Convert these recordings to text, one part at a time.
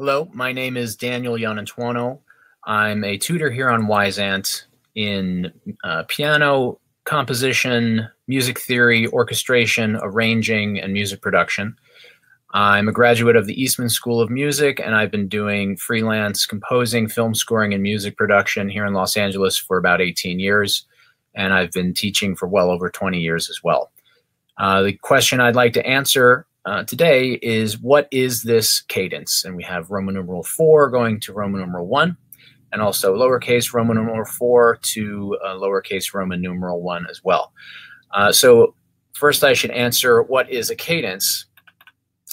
Hello, my name is Daniel Iannantuono. I'm a tutor here on Wyzant in uh, piano composition, music theory, orchestration, arranging, and music production. I'm a graduate of the Eastman School of Music, and I've been doing freelance composing, film scoring, and music production here in Los Angeles for about 18 years. And I've been teaching for well over 20 years as well. Uh, the question I'd like to answer uh, today is what is this cadence? And we have Roman numeral 4 going to Roman numeral 1, and also lowercase Roman numeral 4 to uh, lowercase Roman numeral 1 as well. Uh, so first I should answer what is a cadence?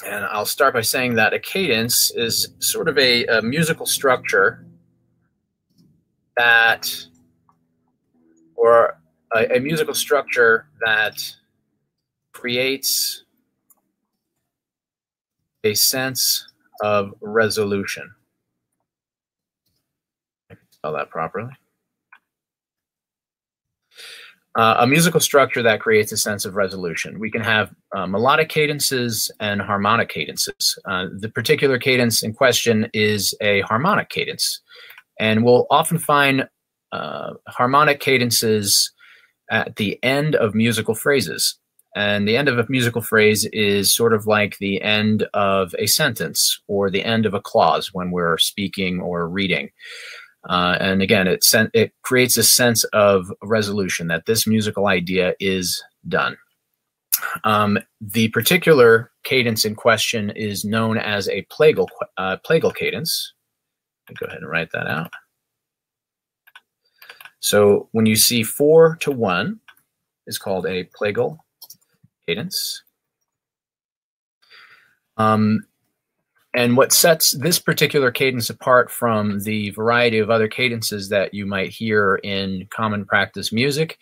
And I'll start by saying that a cadence is sort of a, a musical structure that, or a, a musical structure that creates a sense of resolution. Spell that properly. Uh, a musical structure that creates a sense of resolution. We can have uh, melodic cadences and harmonic cadences. Uh, the particular cadence in question is a harmonic cadence. And we'll often find uh, harmonic cadences at the end of musical phrases. And the end of a musical phrase is sort of like the end of a sentence or the end of a clause when we're speaking or reading. Uh, and again, it, sen- it creates a sense of resolution that this musical idea is done. Um, the particular cadence in question is known as a plagal, uh, plagal cadence. Go ahead and write that out. So when you see four to one, is called a plagal cadence. Um, and what sets this particular cadence apart from the variety of other cadences that you might hear in common practice music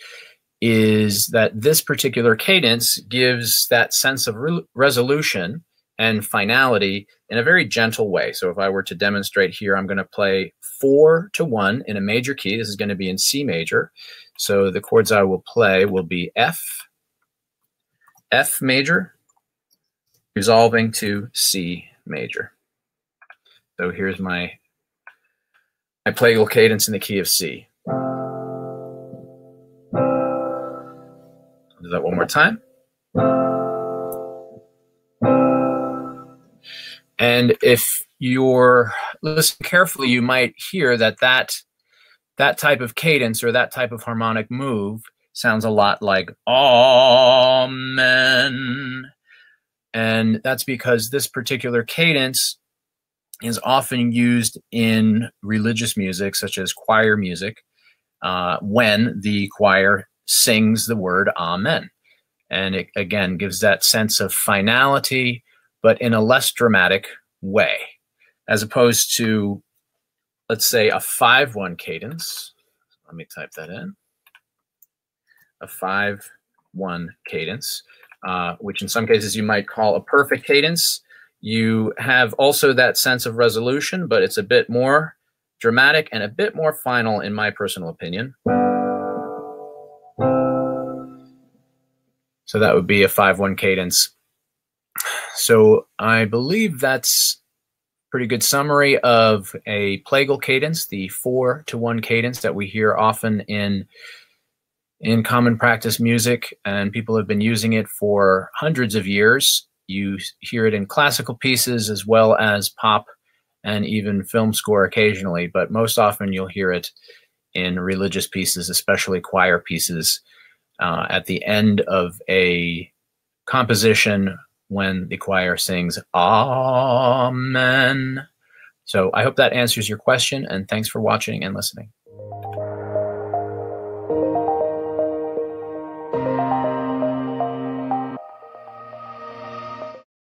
is that this particular cadence gives that sense of re resolution and finality in a very gentle way. So if I were to demonstrate here, I'm going to play four to one in a major key. This is going to be in C major. So the chords I will play will be F, F major, resolving to C major. So here's my my plagal cadence in the key of C. do that one more time. And if you're listening carefully, you might hear that that that type of cadence or that type of harmonic move sounds a lot like Amen. And that's because this particular cadence is often used in religious music, such as choir music, uh, when the choir sings the word Amen. And it again gives that sense of finality, but in a less dramatic way, as opposed to, let's say, a 5 1 cadence. Let me type that in. A 5 1 cadence uh, which in some cases you might call a perfect cadence. You have also that sense of resolution, but it's a bit more dramatic and a bit more final, in my personal opinion. So that would be a 5 1 cadence. So I believe that's pretty good summary of a plagal cadence, the 4 to 1 cadence that we hear often in in common practice music, and people have been using it for hundreds of years. You hear it in classical pieces as well as pop and even film score occasionally, but most often you'll hear it in religious pieces, especially choir pieces, uh, at the end of a composition when the choir sings Amen. So I hope that answers your question, and thanks for watching and listening.